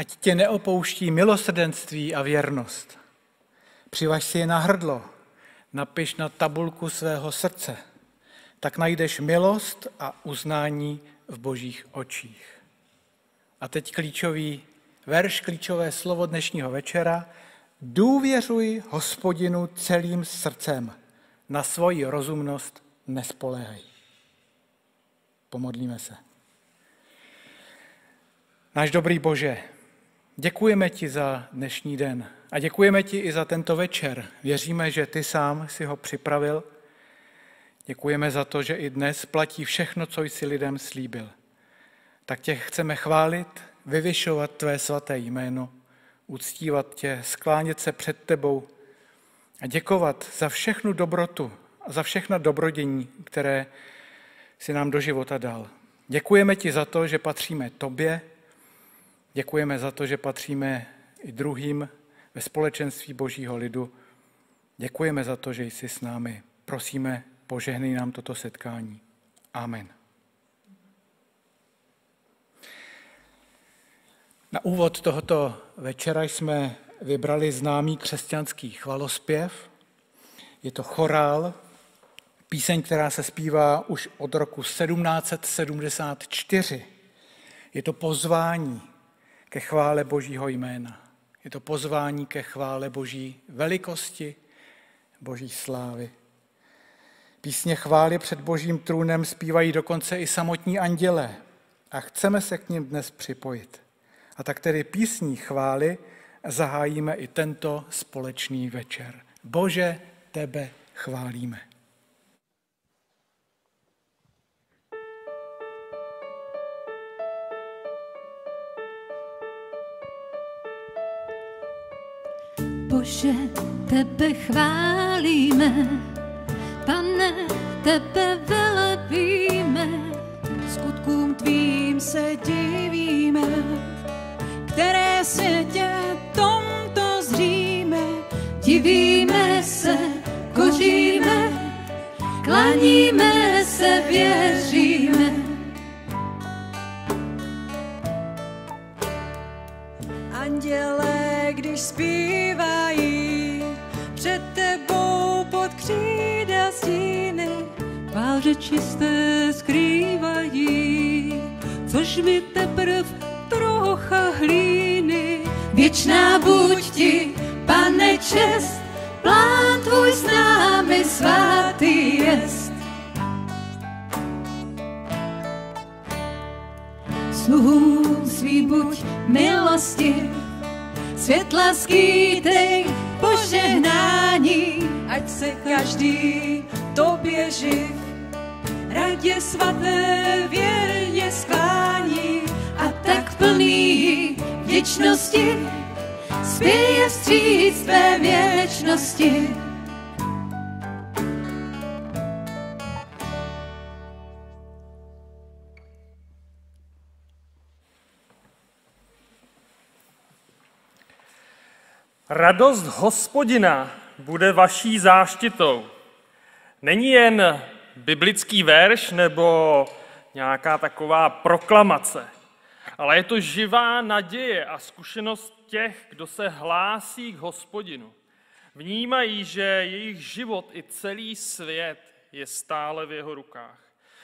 Ať tě neopouští milosrdenství a věrnost. Přivaž si je na hrdlo, napiš na tabulku svého srdce, tak najdeš milost a uznání v božích očích. A teď klíčový verš, klíčové slovo dnešního večera. Důvěřuj hospodinu celým srdcem, na svoji rozumnost nespoléhej. Pomodlíme se. Náš dobrý Bože, děkujeme ti za dnešní den a děkujeme ti i za tento večer. Věříme, že ty sám si ho připravil. Děkujeme za to, že i dnes platí všechno, co jsi lidem slíbil. Tak tě chceme chválit, vyvyšovat tvé svaté jméno, uctívat tě, sklánět se před tebou a děkovat za všechnu dobrotu a za všechna dobrodění, které si nám do života dal. Děkujeme ti za to, že patříme tobě, děkujeme za to, že patříme i druhým ve společenství božího lidu. Děkujeme za to, že jsi s námi. Prosíme, požehnej nám toto setkání. Amen. Na úvod tohoto večera jsme vybrali známý křesťanský chvalospěv. Je to chorál, píseň, která se zpívá už od roku 1774. Je to pozvání ke chvále Božího jména. Je to pozvání ke chvále Boží velikosti, Boží slávy. Písně chvály před Božím trůnem zpívají dokonce i samotní andělé a chceme se k ním dnes připojit. A tak tedy písní chvály zahájíme i tento společný večer. Bože, tebe chválíme. Bože, tebe chválíme, pane, tebe velebíme, skutkům tvým se divíme, které se tomto zříme. Divíme se, koříme, klaníme se, věříme. Čisté skrývají, což mi teprv trocha hlíny. Věčná buď ti, pane, čest, plán tvůj s námi svatý jest. Sluhům svý buď milosti, světla skýtej požehnání, ať se každý tobě živ radě svaté věrně sklání a tak plný vděčnosti spěje vstříc tvé věčnosti. Radost hospodina bude vaší záštitou. Není jen biblický verš nebo nějaká taková proklamace, ale je to živá naděje a zkušenost těch, kdo se hlásí k hospodinu. Vnímají, že jejich život i celý svět je stále v jeho rukách.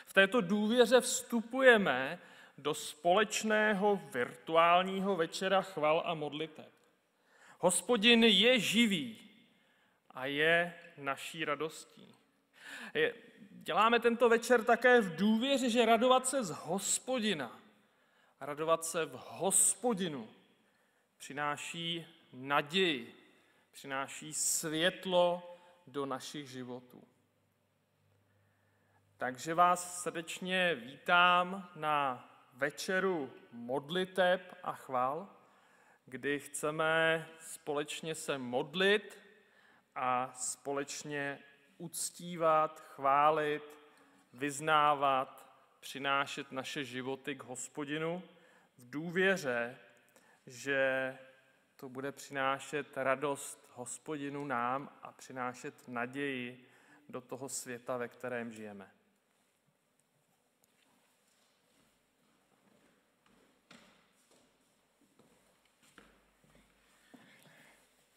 V této důvěře vstupujeme do společného virtuálního večera chval a modliteb. Hospodin je živý a je naší radostí. Děláme tento večer také v důvěře, že radovat se z hospodina, radovat se v hospodinu přináší naději, přináší světlo do našich životů. Takže vás srdečně vítám na večeru modliteb a chvál kdy chceme společně se modlit a společně uctívat, chválit, vyznávat, přinášet naše životy k hospodinu v důvěře, že to bude přinášet radost hospodinu nám a přinášet naději do toho světa, ve kterém žijeme.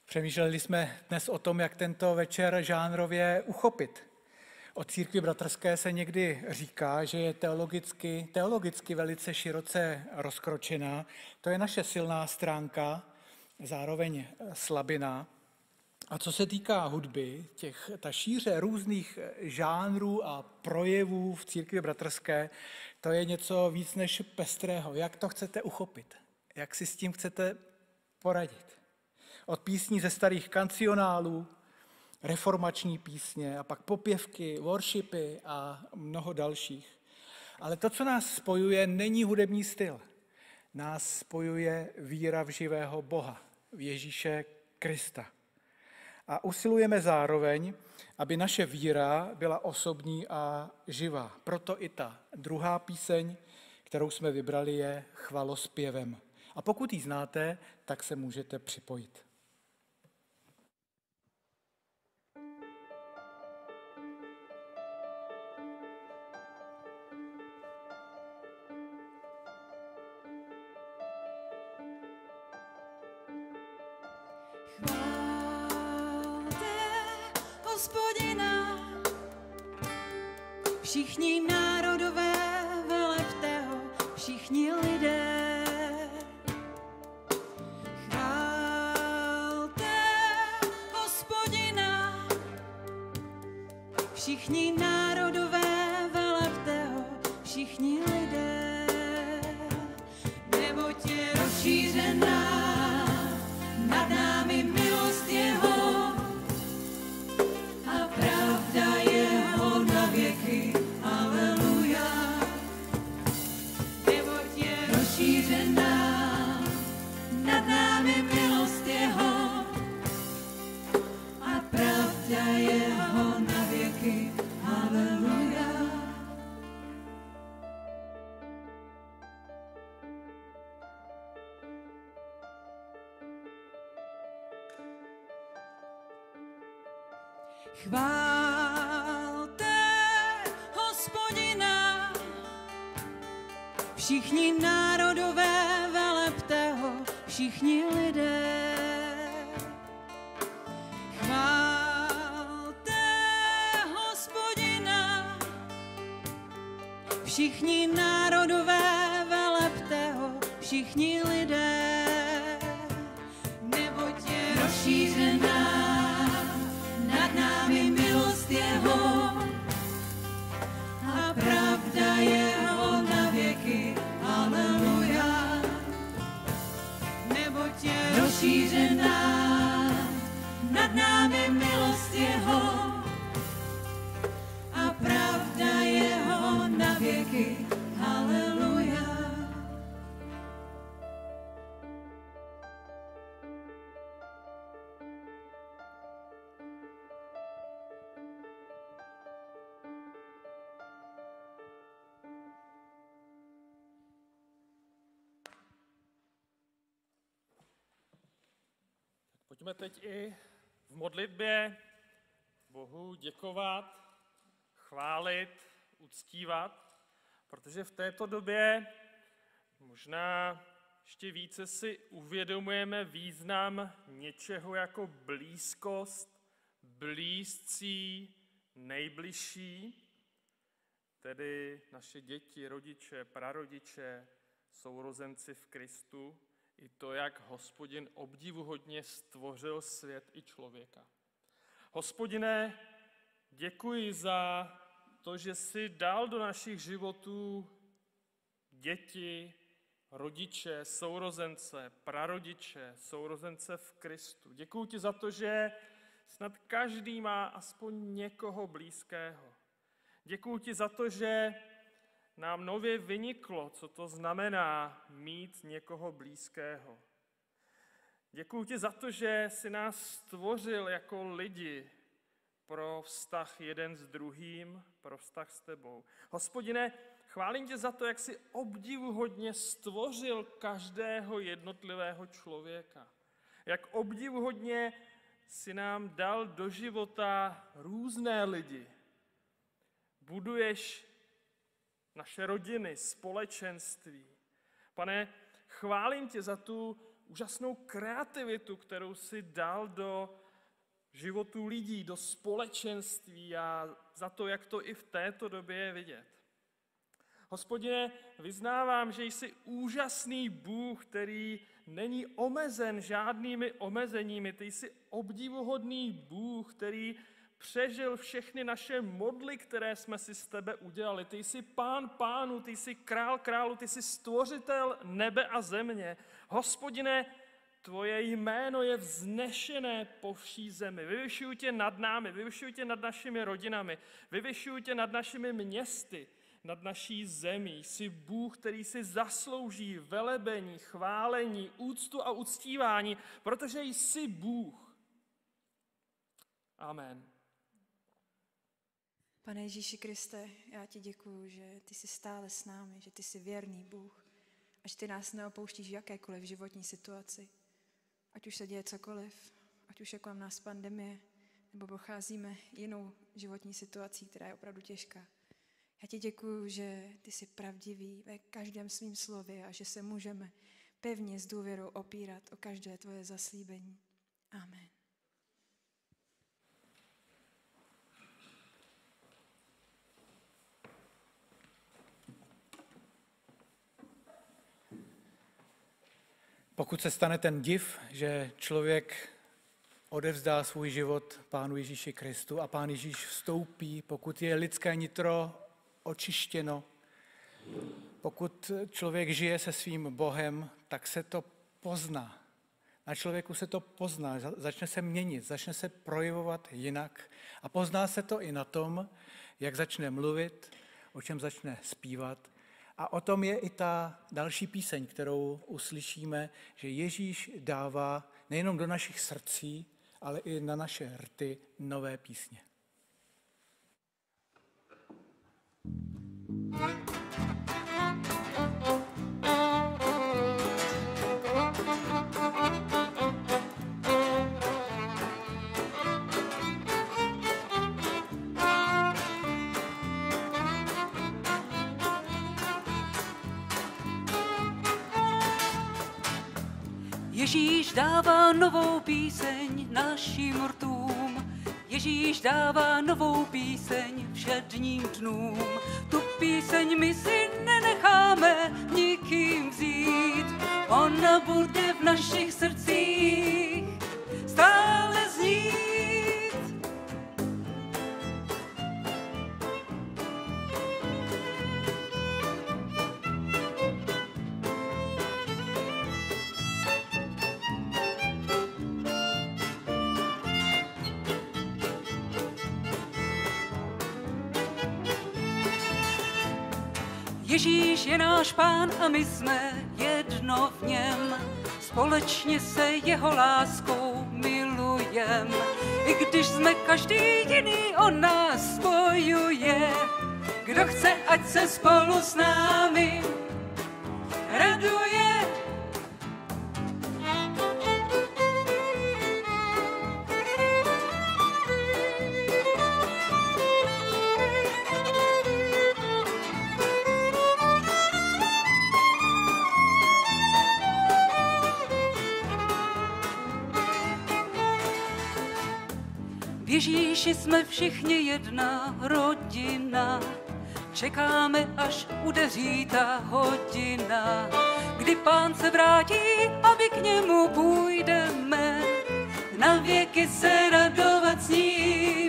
Přemýšleli jsme dnes o tom, jak tento večer žánrově uchopit. O církvi bratrské se někdy říká, že je teologicky, teologicky velice široce rozkročená. To je naše silná stránka, zároveň slabina. A co se týká hudby, těch, ta šíře různých žánrů a projevů v církvi bratrské, to je něco víc než pestrého. Jak to chcete uchopit? Jak si s tím chcete poradit? Od písní ze starých kancionálů, reformační písně a pak popěvky, worshipy a mnoho dalších. Ale to, co nás spojuje, není hudební styl. Nás spojuje víra v živého Boha, v Ježíše Krista. A usilujeme zároveň, aby naše víra byla osobní a živá. Proto i ta druhá píseň, kterou jsme vybrali, je chvalospěvem. A pokud ji znáte, tak se můžete připojit. Všichni národové velepte ho, všichni lidé. Chválte hospodina, všichni národové velepte ho, všichni lidé. Neboť je rozšířená Pojďme teď i v modlitbě Bohu děkovat, chválit, uctívat, protože v této době možná ještě více si uvědomujeme význam něčeho jako blízkost, blízcí, nejbližší, tedy naše děti, rodiče, prarodiče, sourozenci v Kristu, i to, jak hospodin obdivuhodně stvořil svět i člověka. Hospodine, děkuji za to, že jsi dal do našich životů děti, rodiče, sourozence, prarodiče, sourozence v Kristu. Děkuji ti za to, že snad každý má aspoň někoho blízkého. Děkuji ti za to, že nám nově vyniklo, co to znamená mít někoho blízkého. Děkuji ti za to, že jsi nás stvořil jako lidi pro vztah jeden s druhým, pro vztah s tebou. Hospodine, chválím tě za to, jak jsi obdivuhodně stvořil každého jednotlivého člověka. Jak obdivuhodně si nám dal do života různé lidi. Buduješ naše rodiny, společenství. Pane, chválím tě za tu úžasnou kreativitu, kterou si dal do životů lidí, do společenství a za to, jak to i v této době je vidět. Hospodine, vyznávám, že jsi úžasný Bůh, který není omezen žádnými omezeními. Ty jsi obdivuhodný Bůh, který přežil všechny naše modly, které jsme si z tebe udělali. Ty jsi pán pánu, ty jsi král králu, ty jsi stvořitel nebe a země. Hospodine, tvoje jméno je vznešené po vší zemi. Vyvyšuju tě nad námi, vyvyšuju tě nad našimi rodinami, vyvyšuju tě nad našimi městy, nad naší zemí. Jsi Bůh, který si zaslouží velebení, chválení, úctu a uctívání, protože jsi Bůh. Amen. Pane Ježíši Kriste, já ti děkuju, že ty jsi stále s námi, že ty jsi věrný Bůh a že ty nás neopouštíš v jakékoliv životní situaci. Ať už se děje cokoliv, ať už je kolem nás pandemie, nebo procházíme jinou životní situací, která je opravdu těžká. Já ti děkuju, že ty jsi pravdivý ve každém svým slově a že se můžeme pevně s důvěrou opírat o každé tvoje zaslíbení. Amen. Pokud se stane ten div, že člověk odevzdá svůj život Pánu Ježíši Kristu a Pán Ježíš vstoupí, pokud je lidské nitro očištěno, pokud člověk žije se svým Bohem, tak se to pozná. Na člověku se to pozná, začne se měnit, začne se projevovat jinak a pozná se to i na tom, jak začne mluvit, o čem začne zpívat a o tom je i ta další píseň, kterou uslyšíme, že Ježíš dává nejenom do našich srdcí, ale i na naše rty nové písně. thank you Ježíš dává novou píseň našim rtům, Ježíš dává novou píseň všedním dnům. Tu píseň my si nenecháme nikým vzít, ona bude v našich srdcích stále znít. Ježíš je náš pán a my jsme jedno v něm. Společně se jeho láskou milujem. I když jsme každý jiný, on nás spojuje. Kdo chce, ať se spolu s námi raduje. Ježíši jsme všichni jedna rodina, čekáme, až udeří ta hodina, kdy pán se vrátí, aby k němu půjdeme, na věky se radovat s ním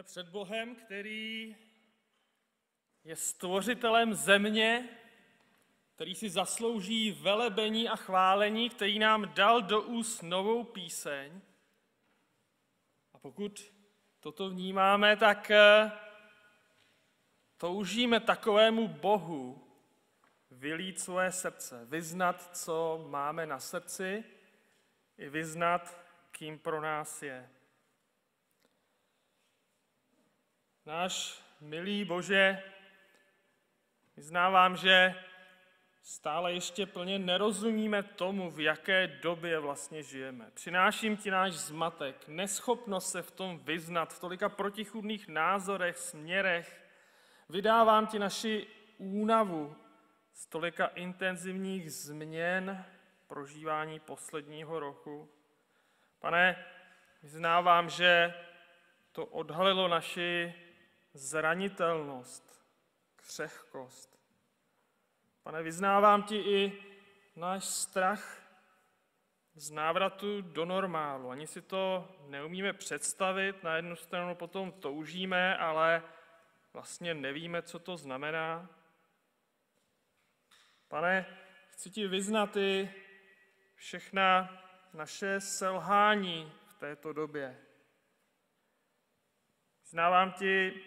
Jsme před Bohem, který je stvořitelem země, který si zaslouží velebení a chválení, který nám dal do úst novou píseň. A pokud toto vnímáme, tak eh, toužíme takovému Bohu, vylít svoje srdce, vyznat, co máme na srdci, i vyznat, kým pro nás je. Náš milý Bože, vyznávám, že stále ještě plně nerozumíme tomu, v jaké době vlastně žijeme. Přináším ti náš zmatek, neschopnost se v tom vyznat, v tolika protichudných názorech, směrech. Vydávám ti naši únavu z tolika intenzivních změn prožívání posledního roku. Pane, vyznávám, že to odhalilo naši zranitelnost, křehkost. Pane, vyznávám ti i náš strach z návratu do normálu. Ani si to neumíme představit, na jednu stranu potom toužíme, ale vlastně nevíme, co to znamená. Pane, chci ti vyznat i všechna naše selhání v této době. Znávám ti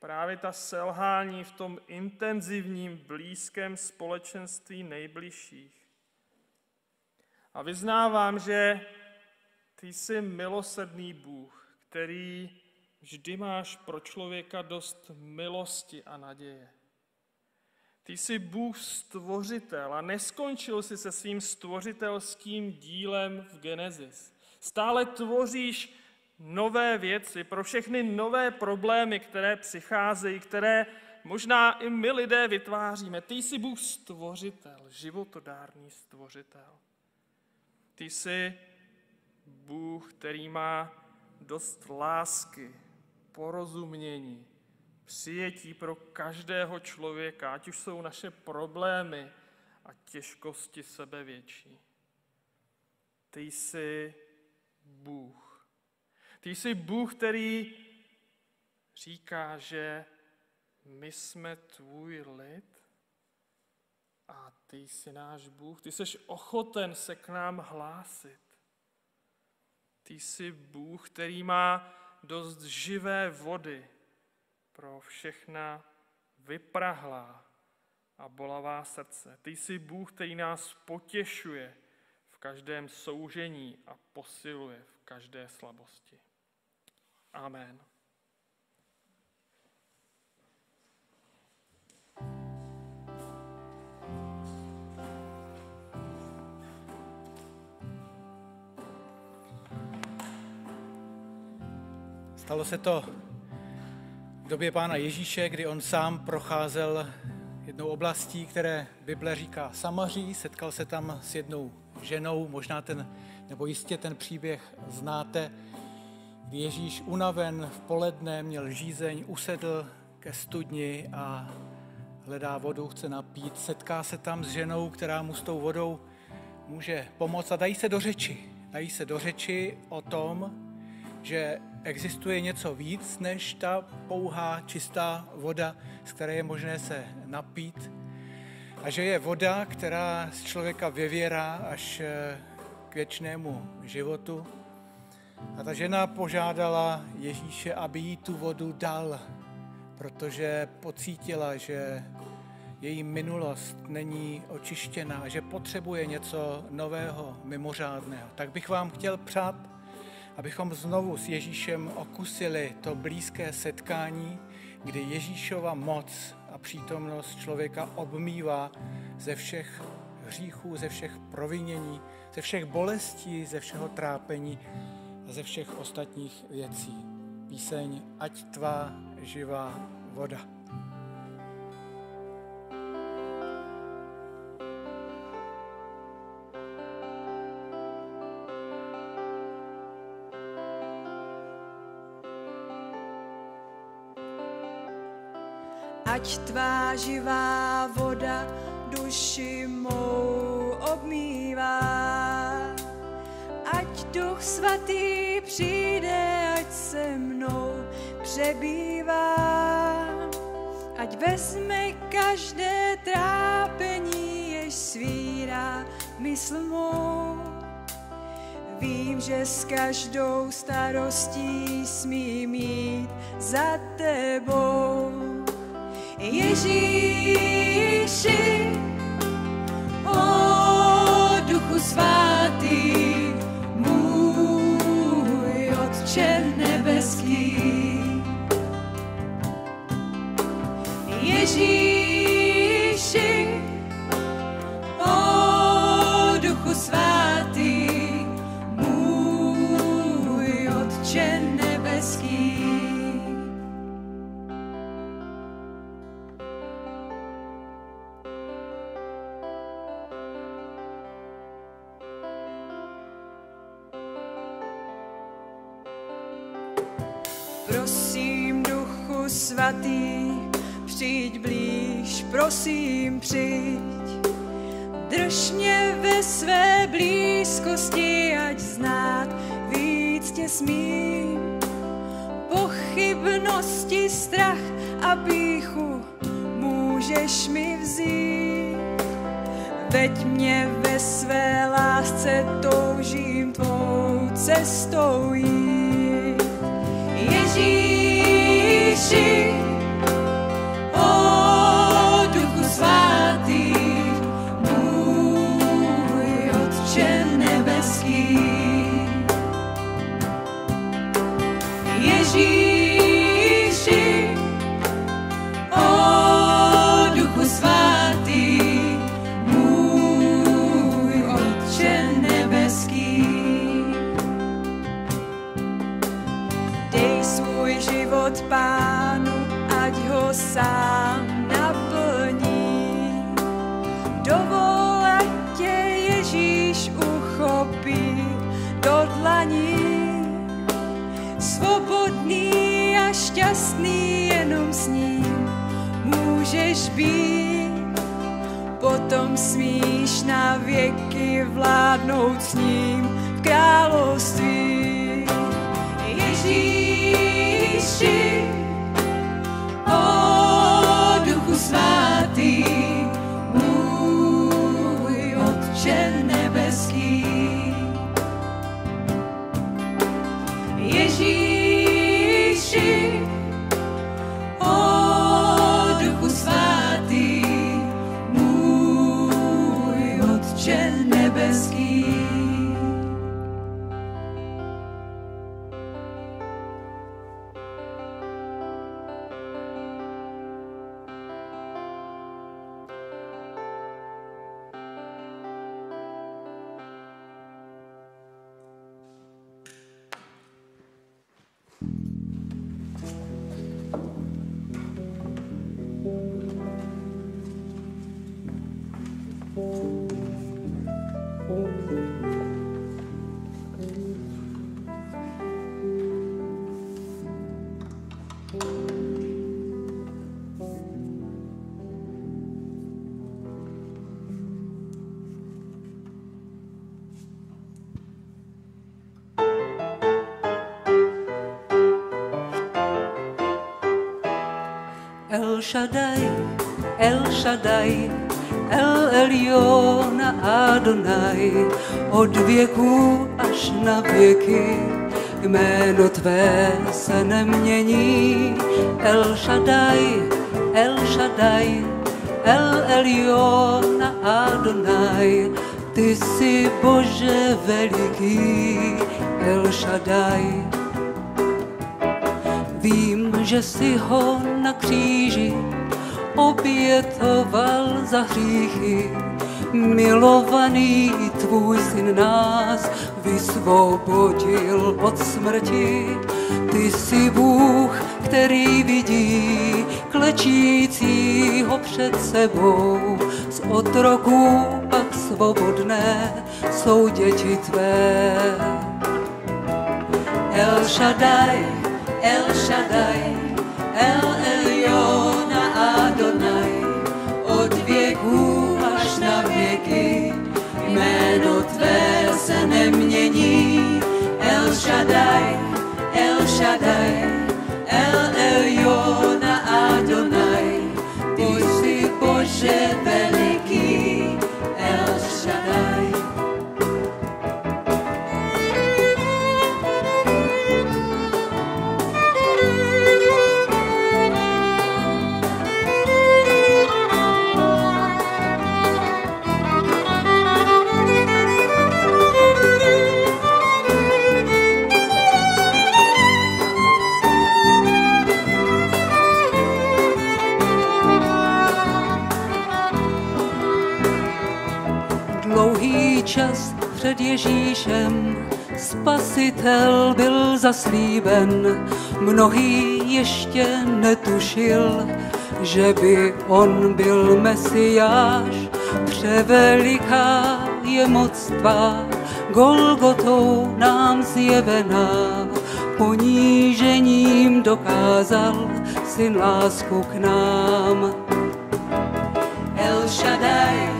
právě ta selhání v tom intenzivním, blízkém společenství nejbližších. A vyznávám, že ty jsi milosrdný Bůh, který vždy máš pro člověka dost milosti a naděje. Ty jsi Bůh stvořitel a neskončil jsi se svým stvořitelským dílem v Genesis. Stále tvoříš nové věci, pro všechny nové problémy, které přicházejí, které možná i my lidé vytváříme. Ty jsi Bůh stvořitel, životodárný stvořitel. Ty jsi Bůh, který má dost lásky, porozumění, přijetí pro každého člověka, ať už jsou naše problémy a těžkosti sebe větší. Ty jsi Bůh. Ty jsi Bůh, který říká, že my jsme tvůj lid a ty jsi náš Bůh. Ty jsi ochoten se k nám hlásit. Ty jsi Bůh, který má dost živé vody, pro všechna vyprahlá a bolavá srdce. Ty jsi Bůh, který nás potěšuje v každém soužení a posiluje v každé slabosti. Amen. Stalo se to době pána Ježíše, kdy on sám procházel jednou oblastí, které Bible říká Samaří, setkal se tam s jednou ženou, možná ten, nebo jistě ten příběh znáte, kdy Ježíš unaven v poledne měl žízeň, usedl ke studni a hledá vodu, chce napít, setká se tam s ženou, která mu s tou vodou může pomoct a dají se do řeči. Dají se do řeči o tom, že existuje něco víc než ta pouhá čistá voda, z které je možné se napít. A že je voda, která z člověka vyvěrá až eh, k věčnému životu. A ta žena požádala Ježíše, aby jí tu vodu dal, protože pocítila, že její minulost není očištěná, že potřebuje něco nového, mimořádného. Tak bych vám chtěl přát, abychom znovu s Ježíšem okusili to blízké setkání, kdy Ježíšova moc a přítomnost člověka obmývá ze všech hříchů, ze všech provinění, ze všech bolestí, ze všeho trápení ze všech ostatních věcí. Píseň Ať tvá živá voda. ať tvá živá voda duši mou obmývá. Duch svatý přijde, ať se mnou přebývá. Ať vezme každé trápení, jež svírá mysl mou. Vím, že s každou starostí smím mít za tebou Ježíši, o duchu svatý, Ježíši, přijď. Drž mě ve své blízkosti, ať znát víc tě smím. Pochybnosti, strach a píchu můžeš mi vzít. Veď mě ve své lásce toužím tvou cestou jít. Ježíši, šťastný jenom s ním můžeš být. Potom smíš na věky vládnout s ním v království. Ježíši, o duchu svatý, můj Otče Shaddai, El Shaddai, El Elyon Adonai, od věků až na věky, jméno tvé se nemění. El Shaddai, El Shaddai, El Elyon Adonai, ty jsi Bože veliký, El Shaddai. Vím, že si ho na kříži obětoval za hříchy. Milovaný tvůj syn nás vysvobodil od smrti. Ty jsi Bůh, který vidí klečícího před sebou. Z otroků pak svobodné jsou děti tvé. El Shaddai, El Shaddai, El tvé se nemění. El Shaddai, El Shaddai, El Elyon Adonai, ty jsi Bože veliký, Ježíšem spasitel byl zaslíben. Mnohý ještě netušil, že by on byl Mesiáš. Převeliká je moc tvá, Golgotou nám zjevená. Ponížením dokázal syn lásku k nám. El Shaddai,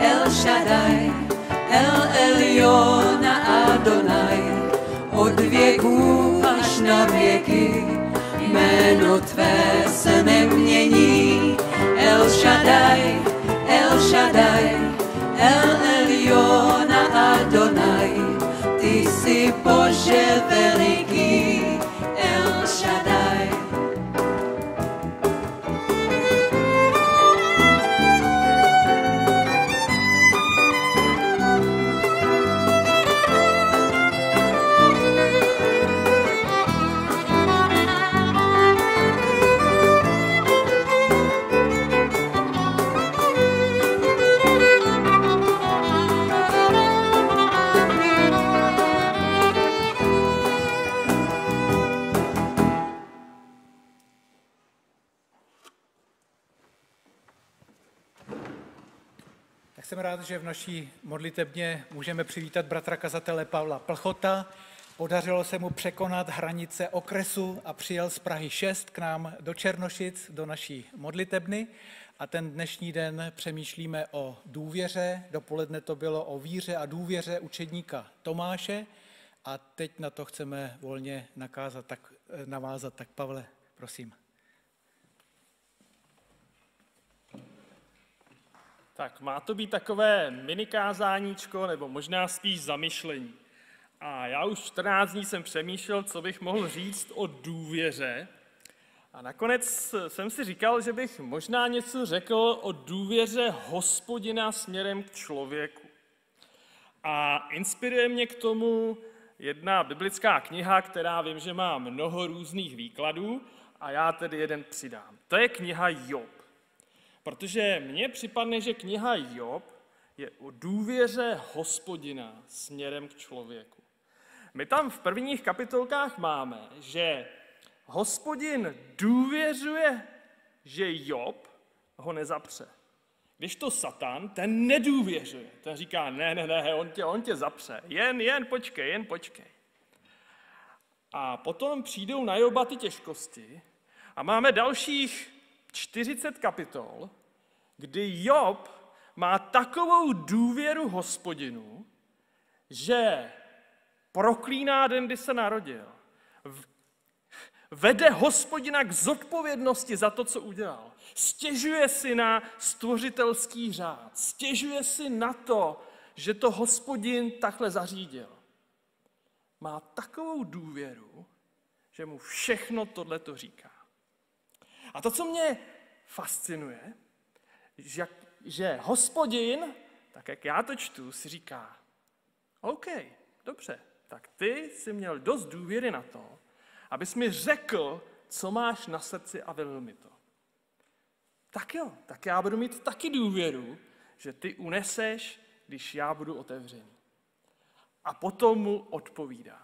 El Shaddai, El Elyon Adonai, od věků až na věky, jméno tvé se nemění. El Shaddai, El Shaddai, El Elyon Adonai, ty jsi Bože veliký, že v naší modlitebně můžeme přivítat bratra kazatele Pavla Plchota. Podařilo se mu překonat hranice okresu a přijel z Prahy 6 k nám do Černošic, do naší modlitebny. A ten dnešní den přemýšlíme o důvěře. Dopoledne to bylo o víře a důvěře učedníka Tomáše. A teď na to chceme volně nakázat, tak, eh, navázat. Tak Pavle, prosím. Tak má to být takové minikázáníčko, nebo možná spíš zamyšlení. A já už 14 dní jsem přemýšlel, co bych mohl říct o důvěře. A nakonec jsem si říkal, že bych možná něco řekl o důvěře hospodina směrem k člověku. A inspiruje mě k tomu jedna biblická kniha, která vím, že má mnoho různých výkladů, a já tedy jeden přidám. To je kniha Job. Protože mně připadne, že kniha Job je o důvěře hospodina směrem k člověku. My tam v prvních kapitolkách máme, že hospodin důvěřuje, že Job ho nezapře. Když to Satan, ten nedůvěřuje. Ten říká, ne, ne, ne, on tě, on tě zapře. Jen, jen počkej, jen počkej. A potom přijdou na Joba ty těžkosti a máme dalších 40 kapitol, kdy Job má takovou důvěru hospodinu, že proklíná den, kdy se narodil. Vede hospodina k zodpovědnosti za to, co udělal. Stěžuje si na stvořitelský řád. Stěžuje si na to, že to hospodin takhle zařídil. Má takovou důvěru, že mu všechno tohle to říká. A to, co mě fascinuje, že, že hospodin, tak jak já to čtu, si říká, OK, dobře, tak ty jsi měl dost důvěry na to, abys mi řekl, co máš na srdci a velil mi to. Tak jo, tak já budu mít taky důvěru, že ty uneseš, když já budu otevřený. A potom mu odpovídá.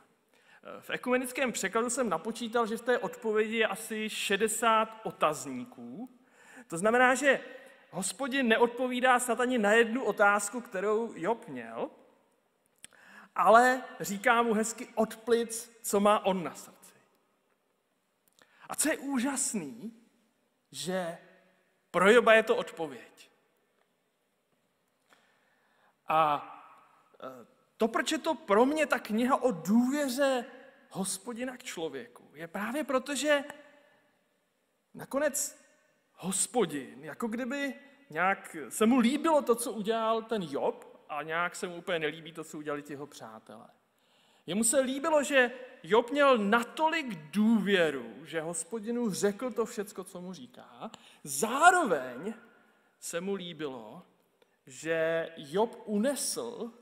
V ekumenickém překladu jsem napočítal, že v té odpovědi je asi 60 otazníků. To znamená, že hospodin neodpovídá snad ani na jednu otázku, kterou Job měl, ale říká mu hezky odplic, co má on na srdci. A co je úžasný, že pro Joba je to odpověď. A to, proč je to pro mě ta kniha o důvěře hospodina k člověku, je právě proto, že nakonec hospodin, jako kdyby nějak se mu líbilo to, co udělal ten Job, a nějak se mu úplně nelíbí to, co udělali ti jeho přátelé. Jemu se líbilo, že Job měl natolik důvěru, že hospodinu řekl to všecko, co mu říká. Zároveň se mu líbilo, že Job unesl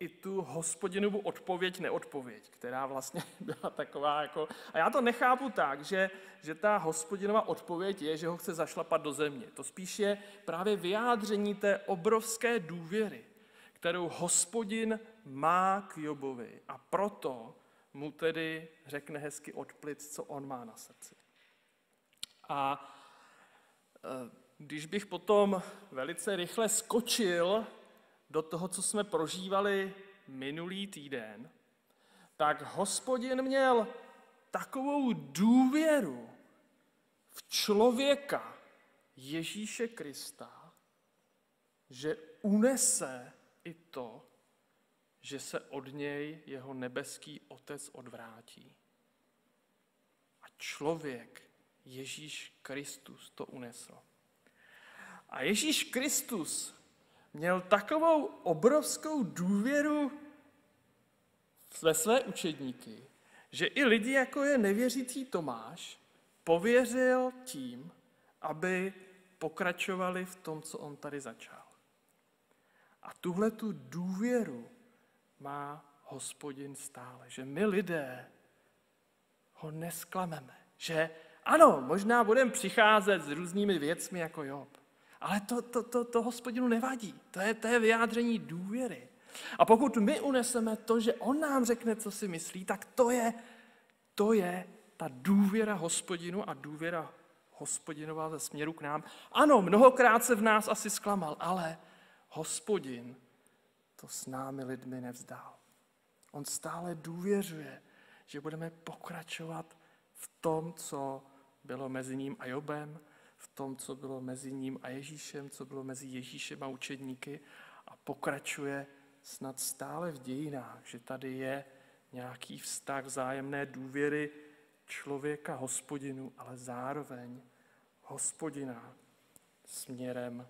i tu hospodinovu odpověď, neodpověď, která vlastně byla taková jako... A já to nechápu tak, že, že ta hospodinova odpověď je, že ho chce zašlapat do země. To spíš je právě vyjádření té obrovské důvěry, kterou hospodin má k Jobovi a proto mu tedy řekne hezky od plic, co on má na srdci. A e, když bych potom velice rychle skočil do toho, co jsme prožívali minulý týden, tak hospodin měl takovou důvěru v člověka Ježíše Krista, že unese i to, že se od něj jeho nebeský otec odvrátí. A člověk, Ježíš Kristus, to unesl. A Ježíš Kristus měl takovou obrovskou důvěru ve své učedníky, že i lidi, jako je nevěřící Tomáš, pověřil tím, aby pokračovali v tom, co on tady začal. A tuhle tu důvěru má hospodin stále, že my lidé ho nesklameme. Že ano, možná budeme přicházet s různými věcmi jako Job, ale to, to, to, to hospodinu nevadí. To je, to je vyjádření důvěry. A pokud my uneseme to, že on nám řekne, co si myslí, tak to je, to je ta důvěra hospodinu a důvěra hospodinová ze směru k nám. Ano, mnohokrát se v nás asi zklamal, ale hospodin to s námi lidmi nevzdál. On stále důvěřuje, že budeme pokračovat v tom, co bylo mezi ním a Jobem, tom, co bylo mezi ním a Ježíšem, co bylo mezi Ježíšem a učedníky a pokračuje snad stále v dějinách, že tady je nějaký vztah vzájemné důvěry člověka hospodinu, ale zároveň hospodina směrem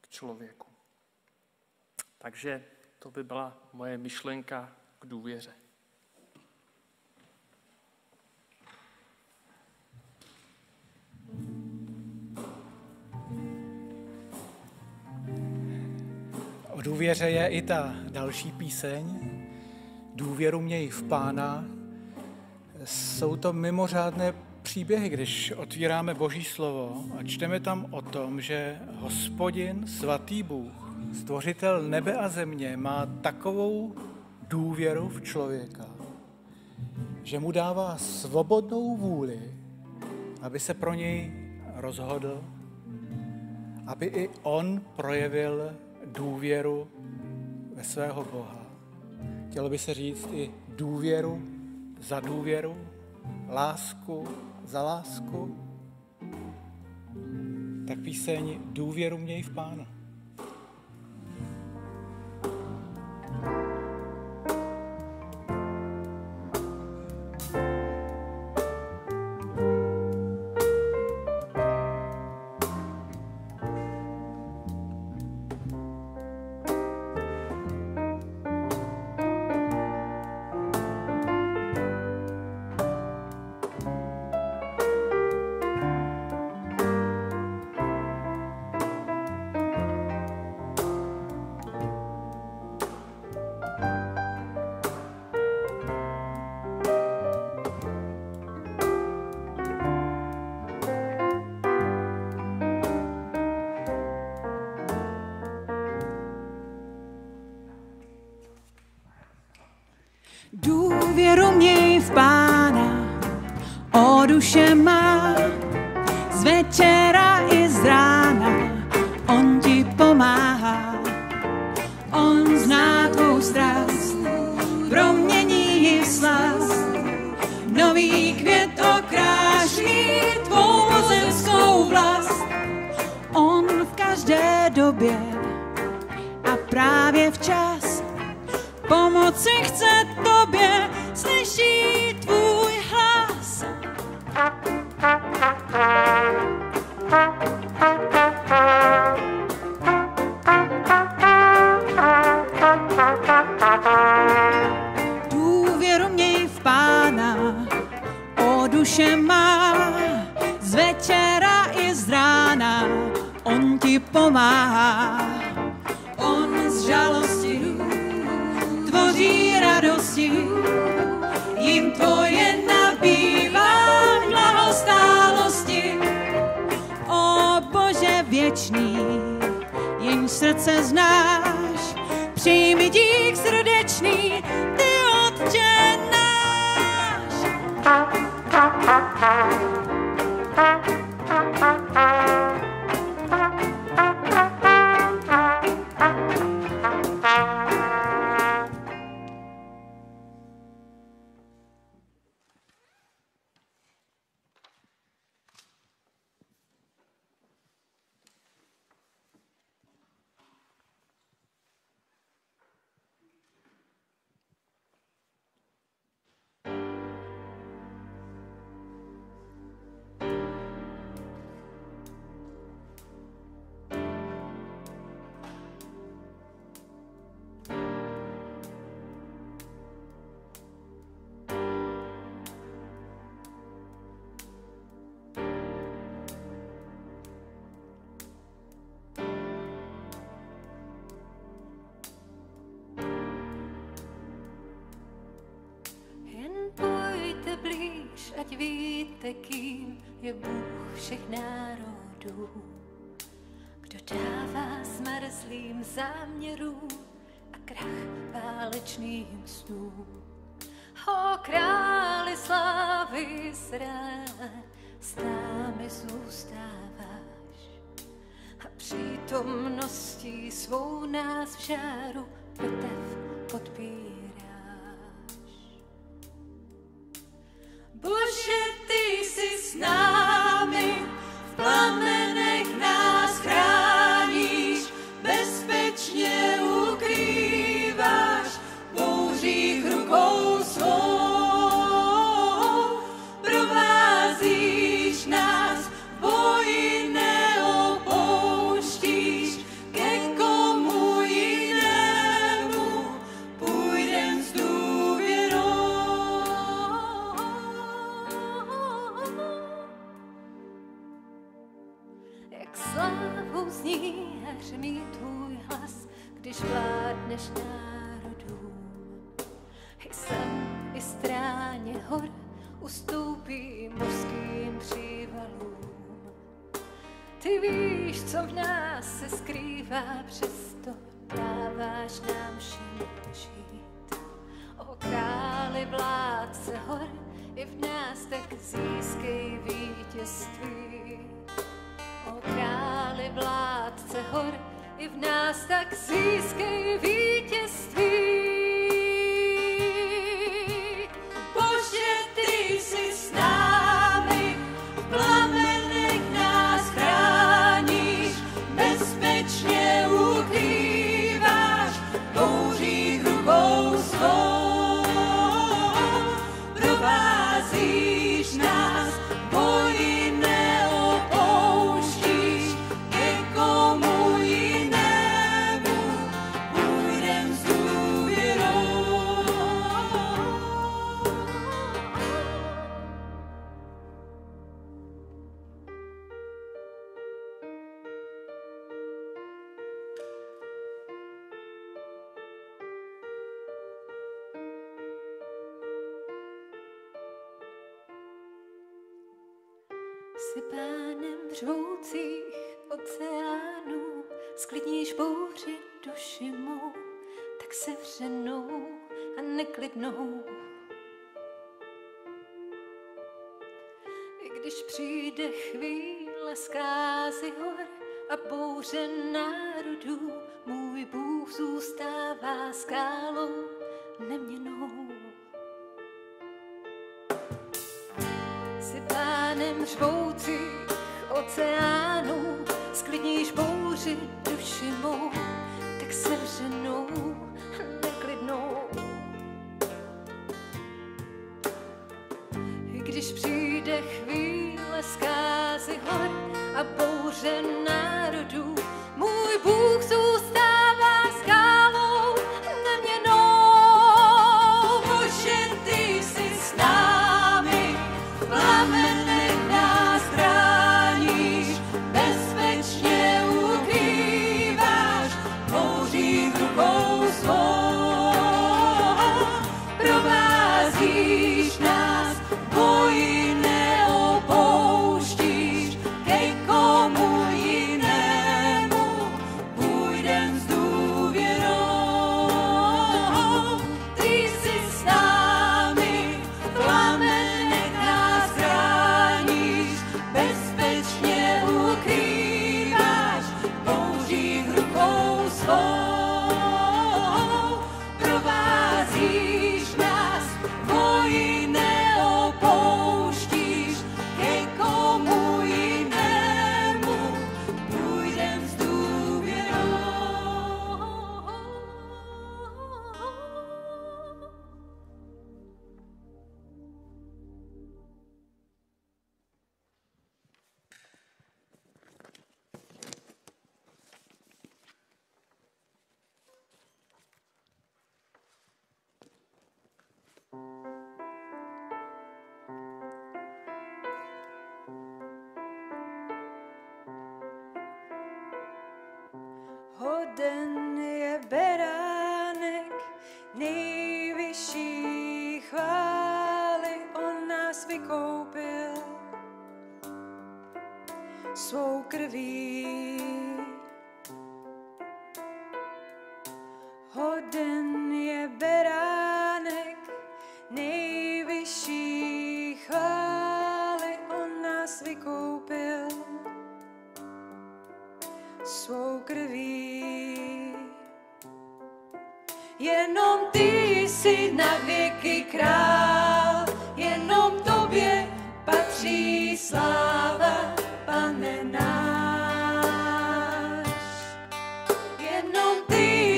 k člověku. Takže to by byla moje myšlenka k důvěře. O důvěře je i ta další píseň. Důvěru měj v Pána. Jsou to mimořádné příběhy, když otvíráme Boží slovo a čteme tam o tom, že hospodin, svatý Bůh, stvořitel nebe a země, má takovou důvěru v člověka, že mu dává svobodnou vůli, aby se pro něj rozhodl, aby i on projevil důvěru ve svého Boha. Chtělo by se říct i důvěru za důvěru, lásku za lásku, tak píseň Důvěru měj v Pána. Důvěru měj v pána, o duše má, z večera i z rána, on ti pomáhá. On zná tvou strast, promění ji v slast, nový květ okráší tvou zemskou vlast. On v každé době pomáhá. On z žalosti tvoří radosti, jim tvoje nabývá blahostálosti. O Bože věčný, jen srdce znáš, přijmi dík srdečný, ty Otče náš. Thank you. ať víte, kým je Bůh všech národů, kdo dává smrzlým záměrům a krach válečným snům. O králi slávy Izraele, s námi zůstáváš a přítomností svou nás v žáru potev podpíš. Αναστάξεις και βήκες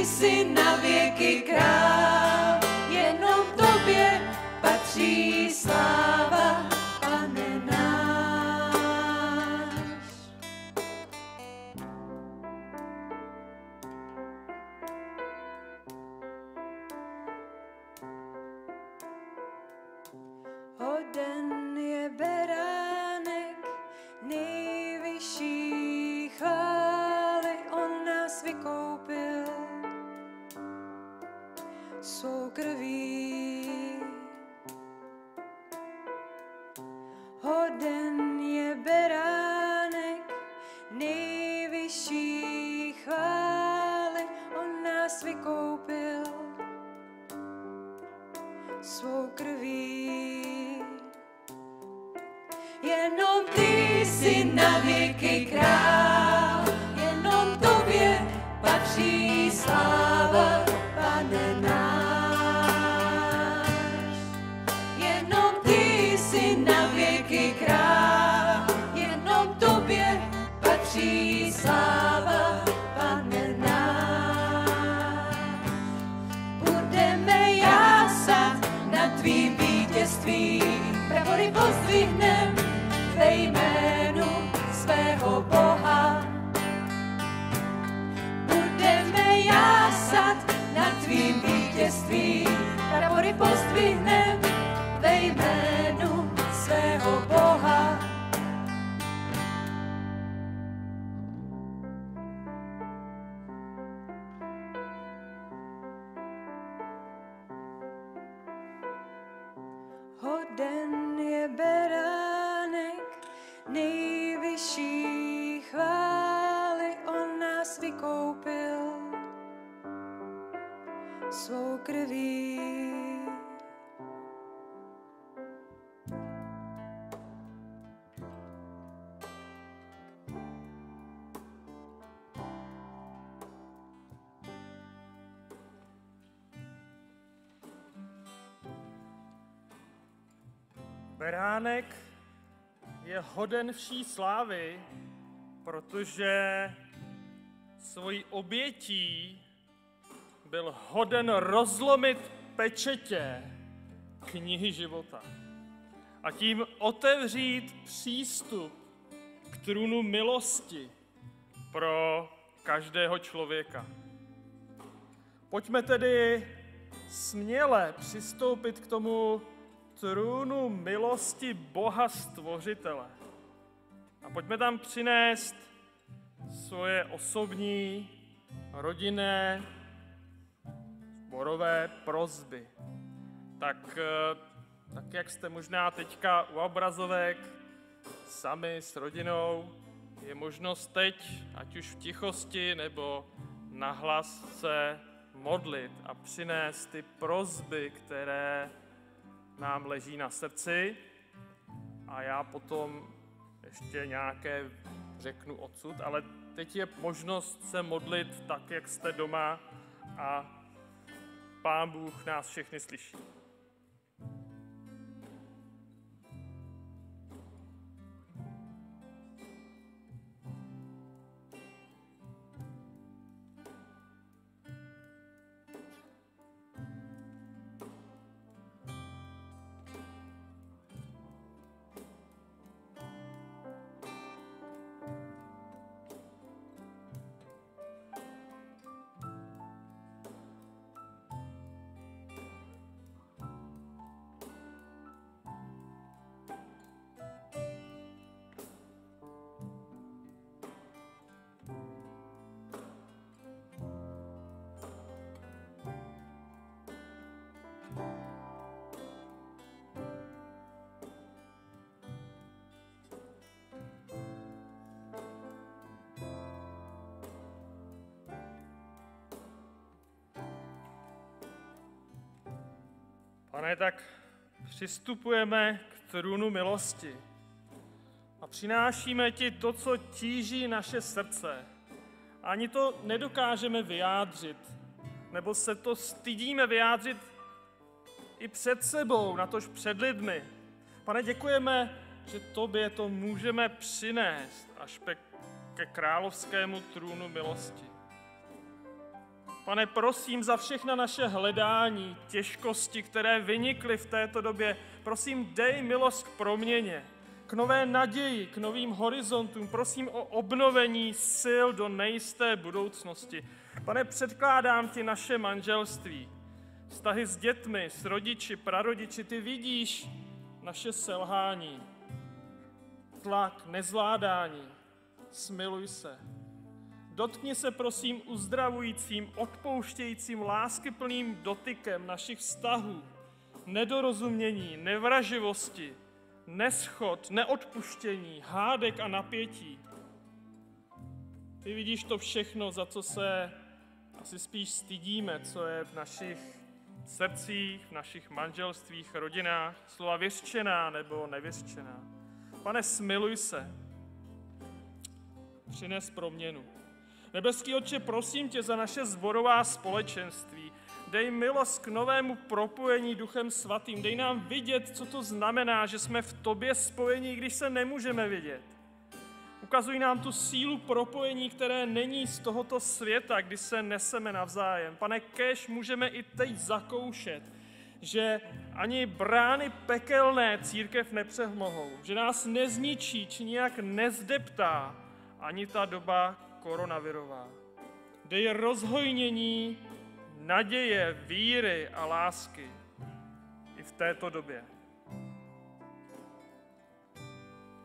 ty jsi na věky svou krví. Beránek je hoden vší slávy, protože svojí obětí byl hoden rozlomit pečetě knihy života a tím otevřít přístup k trůnu milosti pro každého člověka. Pojďme tedy směle přistoupit k tomu trůnu milosti Boha Stvořitele. A pojďme tam přinést svoje osobní, rodinné, zborové prozby. Tak, eh, tak jak jste možná teďka u obrazovek, sami s rodinou, je možnost teď, ať už v tichosti nebo nahlas se modlit a přinést ty prozby, které nám leží na srdci a já potom ještě nějaké řeknu odsud, ale teď je možnost se modlit tak, jak jste doma a Pán Bůh nás všechny slyší. Pane, tak přistupujeme k trůnu milosti a přinášíme ti to, co tíží naše srdce. Ani to nedokážeme vyjádřit, nebo se to stydíme vyjádřit i před sebou, natož před lidmi. Pane, děkujeme, že tobě to můžeme přinést až ke královskému trůnu milosti. Pane, prosím za všechna naše hledání, těžkosti, které vynikly v této době. Prosím, dej milost k proměně, k nové naději, k novým horizontům. Prosím o obnovení sil do nejisté budoucnosti. Pane, předkládám ti naše manželství, vztahy s dětmi, s rodiči, prarodiči. Ty vidíš naše selhání, tlak, nezvládání. Smiluj se. Dotkni se prosím uzdravujícím, odpouštějícím, láskyplným dotykem našich vztahů, nedorozumění, nevraživosti, neschod, neodpuštění, hádek a napětí. Ty vidíš to všechno, za co se asi spíš stydíme, co je v našich srdcích, v našich manželstvích, rodinách, slova vyřčená nebo nevyřčená. Pane, smiluj se, přines proměnu. Nebeský Otče, prosím tě za naše zborová společenství. Dej milost k novému propojení Duchem Svatým. Dej nám vidět, co to znamená, že jsme v tobě spojení, když se nemůžeme vidět. Ukazuj nám tu sílu propojení, které není z tohoto světa, kdy se neseme navzájem. Pane, kež můžeme i teď zakoušet, že ani brány pekelné církev nepřehmohou, že nás nezničí či nijak nezdeptá ani ta doba koronavirová. Dej rozhojnění naděje, víry a lásky i v této době.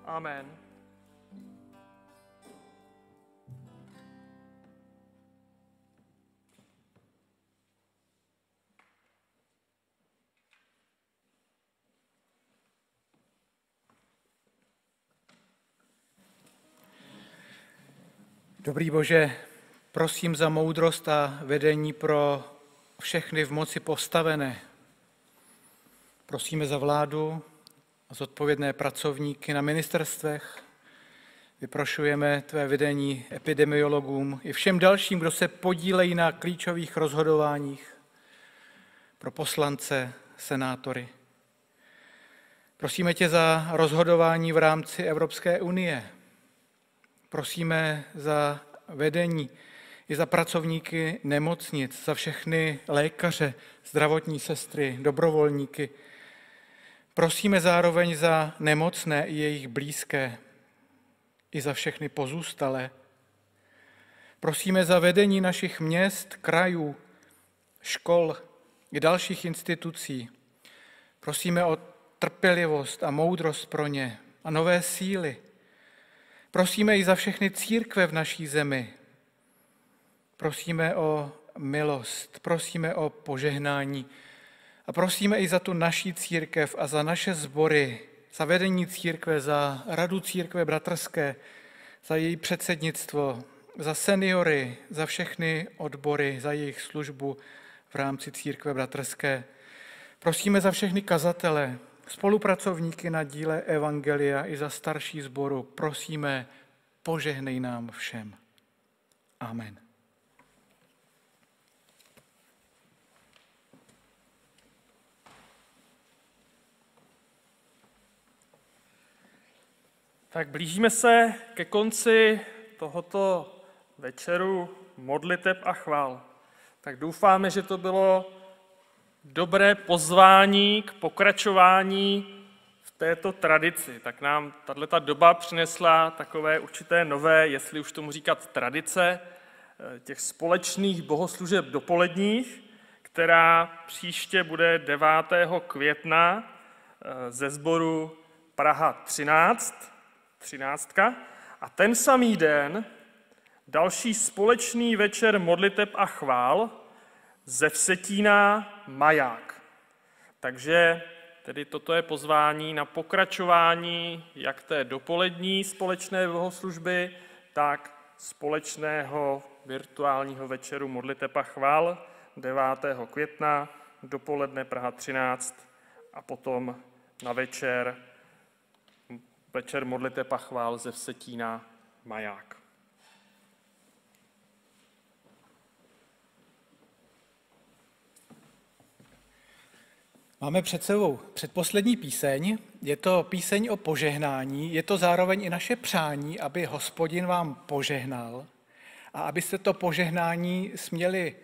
Amen. Dobrý Bože, prosím za moudrost a vedení pro všechny v moci postavené. Prosíme za vládu a zodpovědné pracovníky na ministerstvech. Vyprošujeme tvé vedení epidemiologům i všem dalším, kdo se podílejí na klíčových rozhodováních pro poslance, senátory. Prosíme tě za rozhodování v rámci Evropské unie. Prosíme za vedení i za pracovníky nemocnic, za všechny lékaře, zdravotní sestry, dobrovolníky. Prosíme zároveň za nemocné i jejich blízké, i za všechny pozůstalé. Prosíme za vedení našich měst, krajů, škol i dalších institucí. Prosíme o trpělivost a moudrost pro ně a nové síly. Prosíme i za všechny církve v naší zemi. Prosíme o milost, prosíme o požehnání a prosíme i za tu naší církev a za naše sbory, za vedení církve, za radu církve bratrské, za její předsednictvo, za seniory, za všechny odbory, za jejich službu v rámci církve bratrské. Prosíme za všechny kazatele, spolupracovníky na díle Evangelia i za starší sboru. Prosíme, požehnej nám všem. Amen. Tak blížíme se ke konci tohoto večeru modliteb a chval. Tak doufáme, že to bylo dobré pozvání k pokračování v této tradici. Tak nám tato doba přinesla takové určité nové, jestli už tomu říkat tradice, těch společných bohoslužeb dopoledních, která příště bude 9. května ze sboru Praha 13, 13. A ten samý den další společný večer modliteb a chvál ze Vsetína Maják. Takže tedy toto je pozvání na pokračování jak té dopolední společné bohoslužby, tak společného virtuálního večeru modliteb a chvál 9. května, dopoledne Praha 13 a potom na večer, večer modliteb a chvál ze Vsetína maják. Máme před sebou předposlední píseň. Je to píseň o požehnání, je to zároveň i naše přání, aby hospodin vám požehnal a abyste to požehnání směli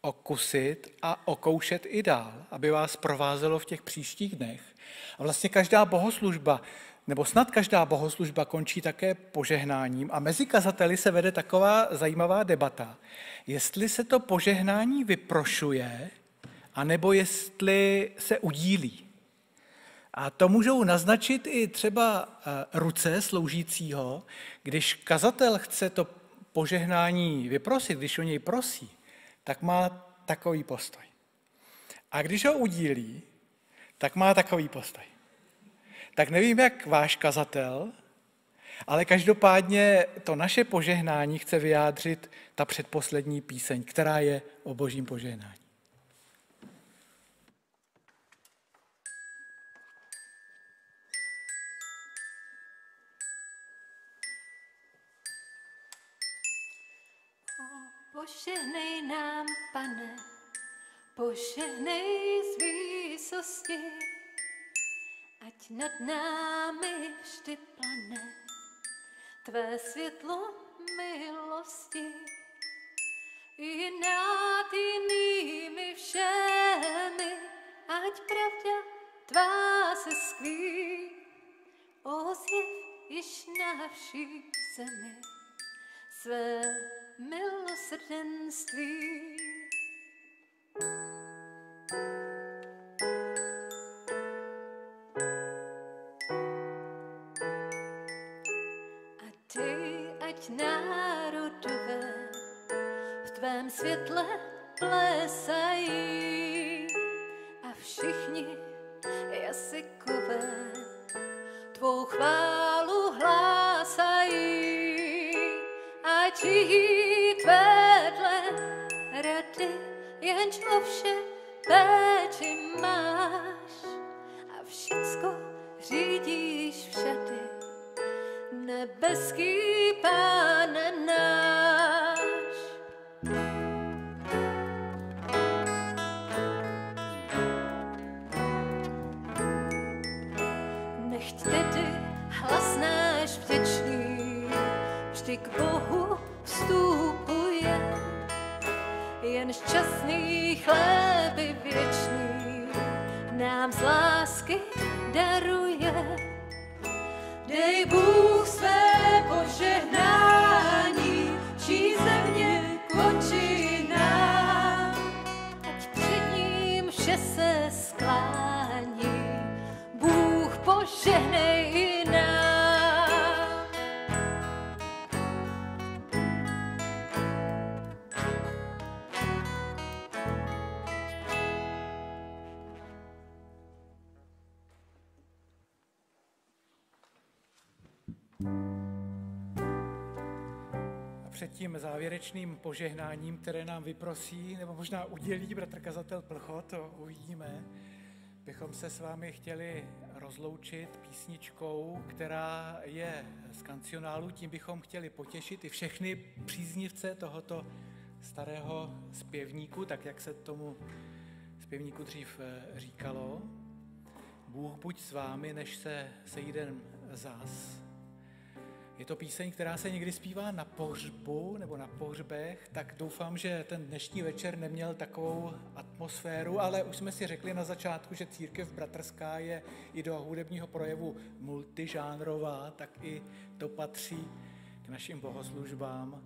okusit a okoušet i dál, aby vás provázelo v těch příštích dnech. A vlastně každá bohoslužba, nebo snad každá bohoslužba končí také požehnáním a mezi kazateli se vede taková zajímavá debata, jestli se to požehnání vyprošuje, anebo jestli se udílí. A to můžou naznačit i třeba eh, ruce sloužícího, když kazatel chce to požehnání vyprosit, když o něj prosí, tak má takový postoj. A když ho udílí, tak má takový postoj. Tak nevím, jak váš kazatel, ale každopádně to naše požehnání chce vyjádřit ta předposlední píseň, která je o božím požehnání. Požehnej nám, pane, požehnej z výsosti, ať nad námi vždy plane tvé světlo milosti. I nad jinými všemi, ať pravda tvá se skví, ozjev již na vší zemi své milosrdenství. A ty, ať národové v tvém světle plesají a všichni jazykové tvou chválu hlásají. Ať jít jenž o vše péči máš a všecko řídíš všady. Nebeský závěrečným požehnáním, které nám vyprosí, nebo možná udělí bratr kazatel Plcho, to uvidíme, bychom se s vámi chtěli rozloučit písničkou, která je z kancionálu. Tím bychom chtěli potěšit i všechny příznivce tohoto starého zpěvníku, tak jak se tomu zpěvníku dřív eh, říkalo. Bůh buď s vámi, než se sejdem zas. Je to píseň, která se někdy zpívá na pohřbu nebo na pohřbech, tak doufám, že ten dnešní večer neměl takovou atmosféru, ale už jsme si řekli na začátku, že církev bratrská je i do hudebního projevu multižánrová, tak i to patří k našim bohoslužbám,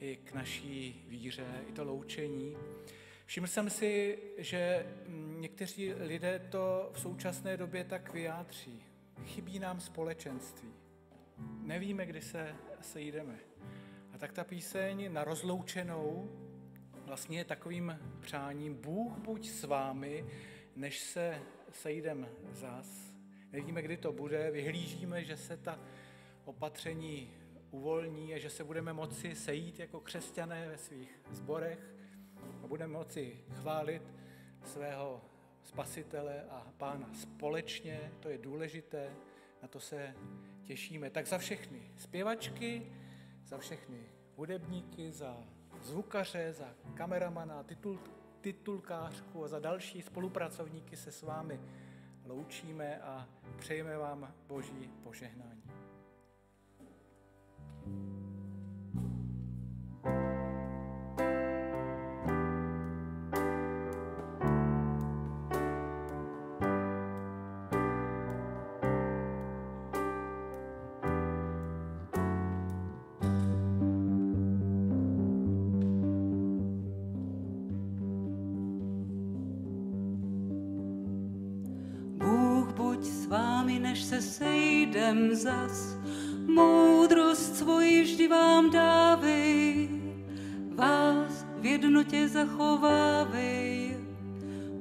i k naší víře, i to loučení. Všiml jsem si, že někteří lidé to v současné době tak vyjádří. Chybí nám společenství. Nevíme, kdy se sejdeme. A tak ta píseň na rozloučenou vlastně je takovým přáním Bůh buď s vámi, než se sejdem zas. Nevíme, kdy to bude, vyhlížíme, že se ta opatření uvolní a že se budeme moci sejít jako křesťané ve svých zborech a budeme moci chválit svého Spasitele a Pána společně, to je důležité, na to se těšíme. Tak za všechny zpěvačky, za všechny hudebníky, za zvukaře, za kameramana, titul, titulkářku a za další spolupracovníky se s vámi loučíme a přejeme vám boží požehnání. Se sejdem zas, moudrost svoji vždy vám dávej, vás v jednotě zachovávej.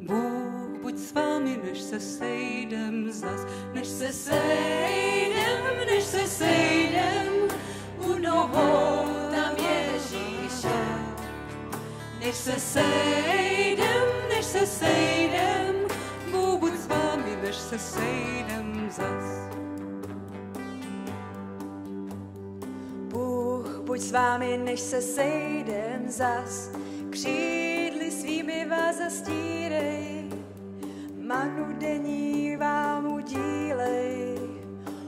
Bůh buď s vámi, než se sejdem zas, než se sejdem, než se sejdem, u nohou tam Ježíše. Než se sejdem, než se sejdem, Bůh buď s vámi, než se sejdem zas. Bůh, buď s vámi, než se sejdem zas. Křídly svými vás zastírej, manu denní vám udílej.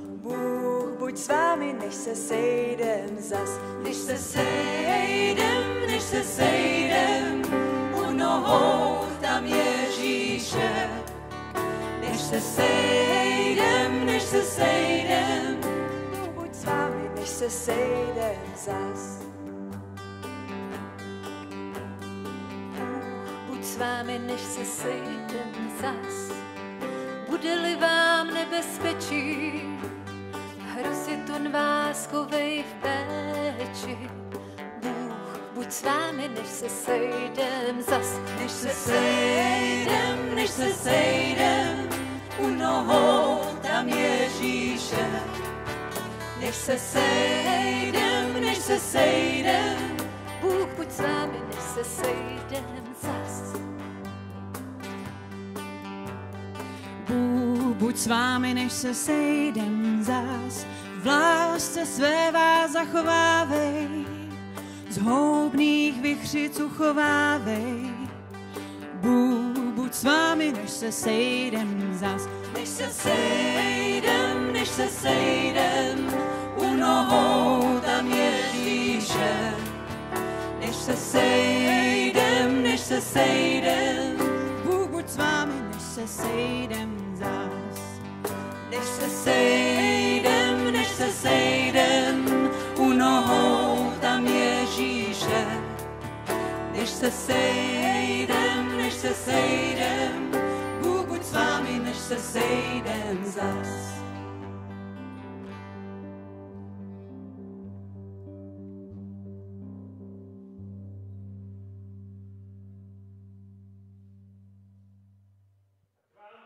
Bůh, buď s vámi, než se sejdem zas. Než se sejdem, než se sejdem, u nohou se sejdem, než se sejdem, Bůh buď s vámi, než se sejdem zas. Buď s vámi, než se sejdem zas. Bude-li vám nebezpečí, hrozit on vás chovej v péči. Bůh, buď s vámi, než se sejdem zas. Než se sejdem, než se sejdem, u nohou tam Ježíše. Než se sejdem, než se sejdem, Bůh, buď s vámi, než se sejdem zas. Bůh, buď s vámi, než se sejdem zás. V lásce své vás zachovávej, z houbných vychřic uchovávej. Vámi, než se sejdem zas. než se sejdem, než se sejdem, u nohou tam Ježíše. Než se sejdem, než se sejdem, Bůh, buď s vámi, než se sejdem zás. než se sejdem, než se sejdem, u nohou tam Ježíše. Než se sejdem, se sejdem, Bůh buď s vámi, než se sejdem zas.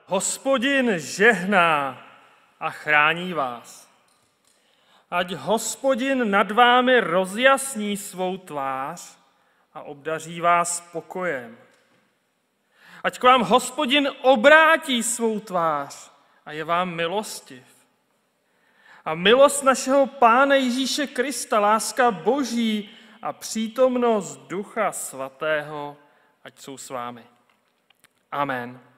Hospodin žehná a chrání vás. Ať hospodin nad vámi rozjasní svou tvář a obdaří vás pokojem. Ať k vám hospodin obrátí svou tvář a je vám milostiv. A milost našeho Pána Ježíše Krista, láska Boží a přítomnost Ducha Svatého, ať jsou s vámi. Amen.